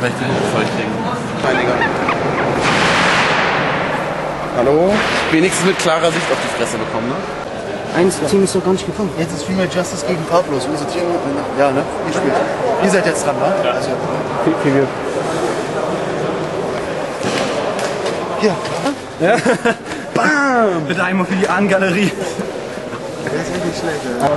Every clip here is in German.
Die Hände voll kriegen. Hallo? Wenigstens mit klarer Sicht auf die Fresse bekommen, ne? Eins Team ist doch gar nicht gekommen. Jetzt ist Female Justice gegen Farblos. Unser Team, ja, ne? Ihr spielt. Ihr seid jetzt dran, ne? Ja. Also, Viel, viel Glück. hier. Bitte einmal für die Ahnengalerie. Der ist wirklich schlecht, ey.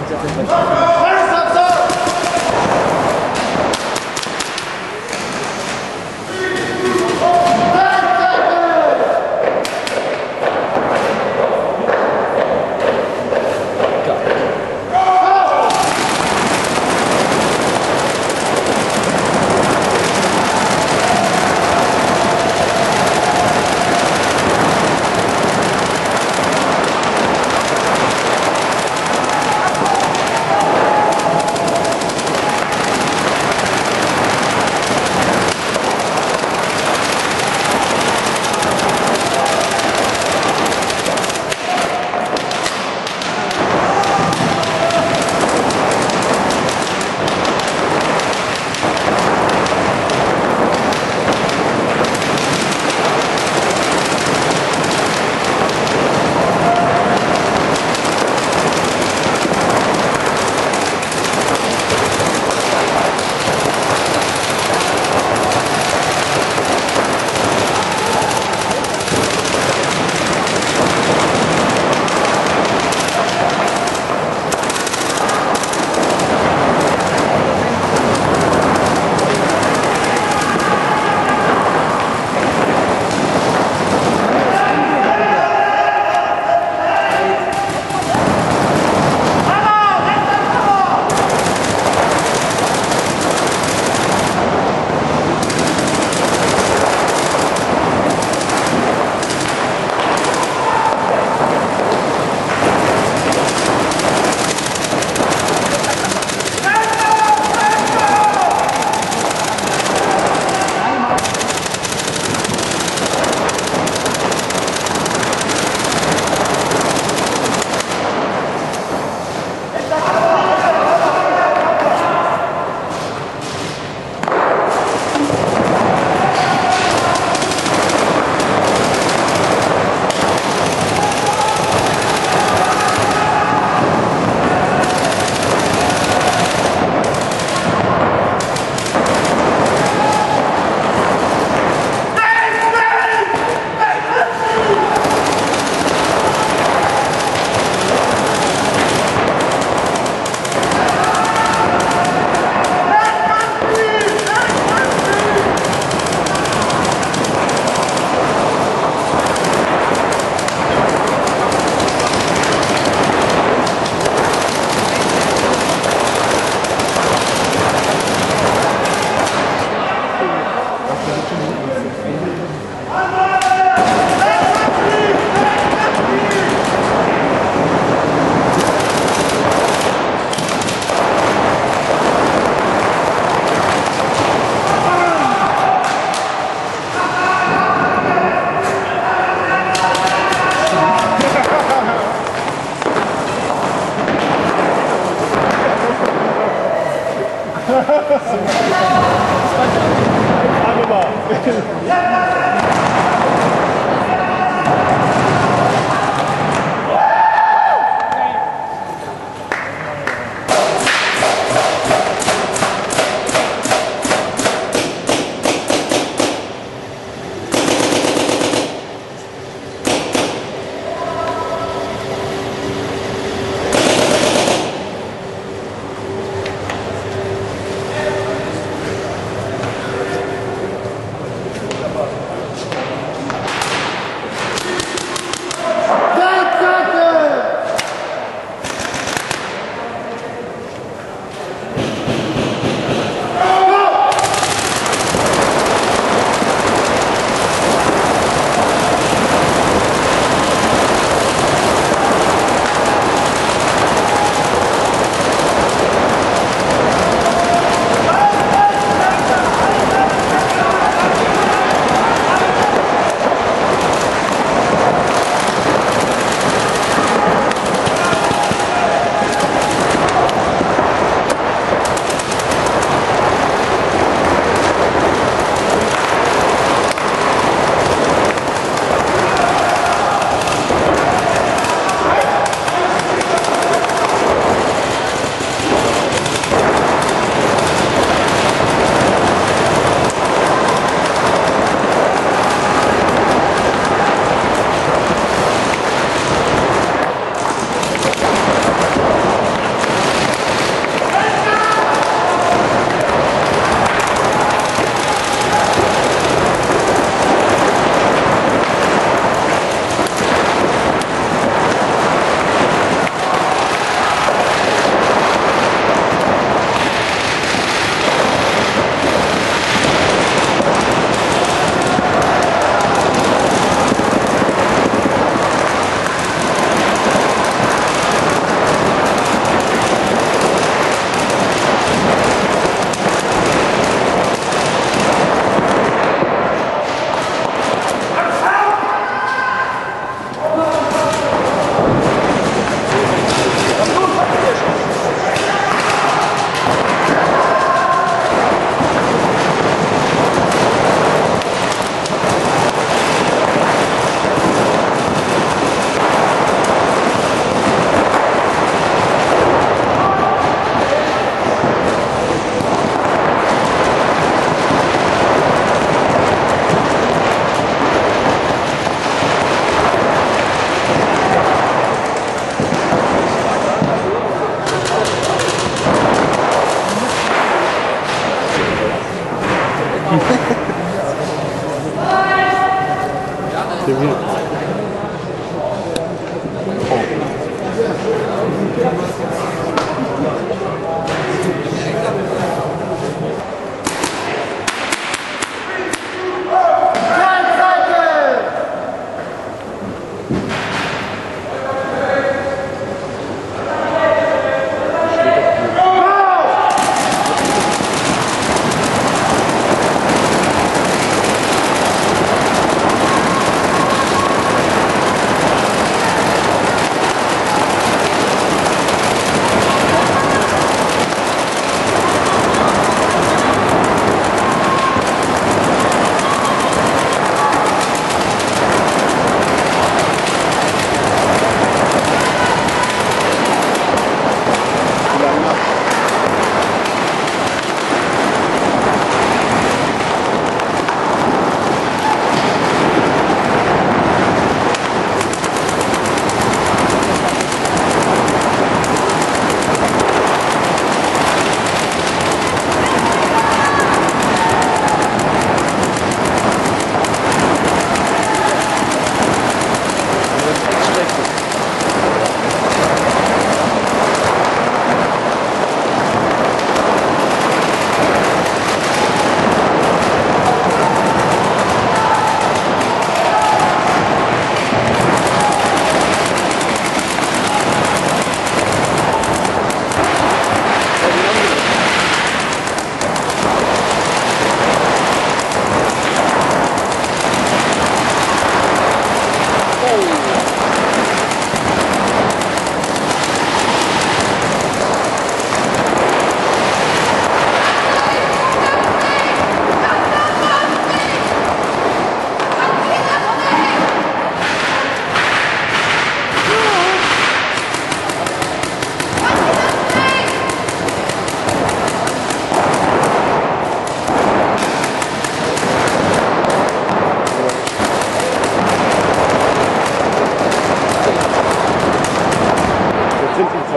やばいやばい!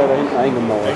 da hinten eingemauert.